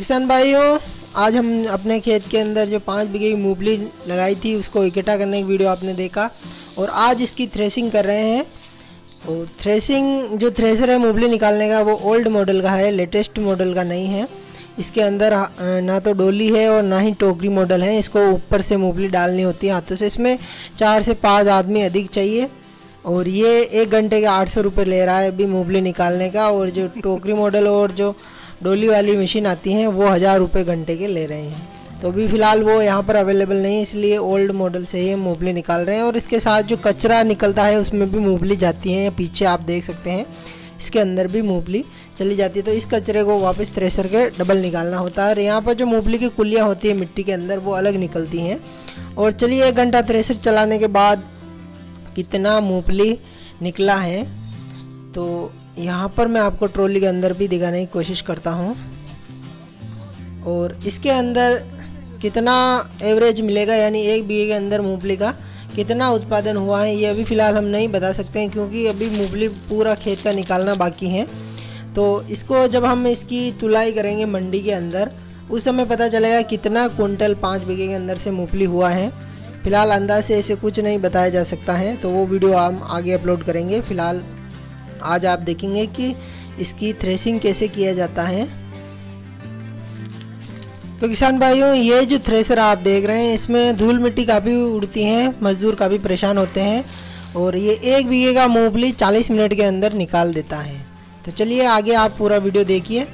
किसान भाइयों, आज हम अपने खेत के अंदर जो पाँच बीघे की मूंगफली लगाई थी, उसको इकट्ठा करने की वीडियो आपने देखा। और आज इसकी थ्रेसिंग कर रहे हैं। और थ्रेसिंग जो थ्रेसर है मूंगफली निकालने का, वो ओल्ड मॉडल का है, लेटेस्ट मॉडल का नहीं है। इसके अंदर ना तो डोली है और ना ही टोकरी मॉडल है। इसको ऊपर से मूंगफली डालनी होती है हाथों से। इसमें चार से पाँच आदमी अधिक चाहिए। और ये एक घंटे के आठ सौ रुपये ले रहा है अभी मूंगफली निकालने का। और जो टोकरी मॉडल और जो डोली वाली मशीन आती हैं, वो हज़ार रुपये घंटे के ले रहे हैं। तो अभी फ़िलहाल वो यहाँ पर अवेलेबल नहीं है, इसलिए ओल्ड मॉडल से ही मूवली निकाल रहे हैं और इसके साथ जो कचरा निकलता है, उसमें भी मूवली जाती है पीछे आप देख सकते हैं, इसके अंदर भी मूवली चली जाती है। तो इस कचरे को वापस थ्रेसर के डबल निकालना होता है और यहाँ पर जो मूवली की कुलियाँ होती है मिट्टी के अंदर, वो अलग निकलती हैं। और चलिए एक घंटा थ्रेसर चलाने के बाद कितना मूवली निकला है तो यहाँ पर मैं आपको ट्रॉली के अंदर भी दिखाने की कोशिश करता हूँ। और इसके अंदर कितना एवरेज मिलेगा, यानी एक बीघे के अंदर मूंगफली का कितना उत्पादन हुआ है, ये अभी फ़िलहाल हम नहीं बता सकते हैं, क्योंकि अभी मूंगफली पूरा खेत का निकालना बाकी है। तो इसको जब हम इसकी तुलाई करेंगे मंडी के अंदर, उस समय पता चलेगा कितना कुंटल पाँच बीघे के अंदर से मूंगफली हुआ है। फ़िलहाल अंदाज से ऐसे कुछ नहीं बताया जा सकता है तो वो वीडियो हम आगे अपलोड करेंगे। फ़िलहाल आज आप देखेंगे कि इसकी थ्रेसिंग कैसे किया जाता है। तो किसान भाइयों, ये जो थ्रेसर आप देख रहे हैं, इसमें धूल मिट्टी काफ़ी उड़ती है, मजदूर काफ़ी परेशान होते हैं और ये एक बीघे का मूंगफली 40 मिनट के अंदर निकाल देता है। तो चलिए आगे आप पूरा वीडियो देखिए।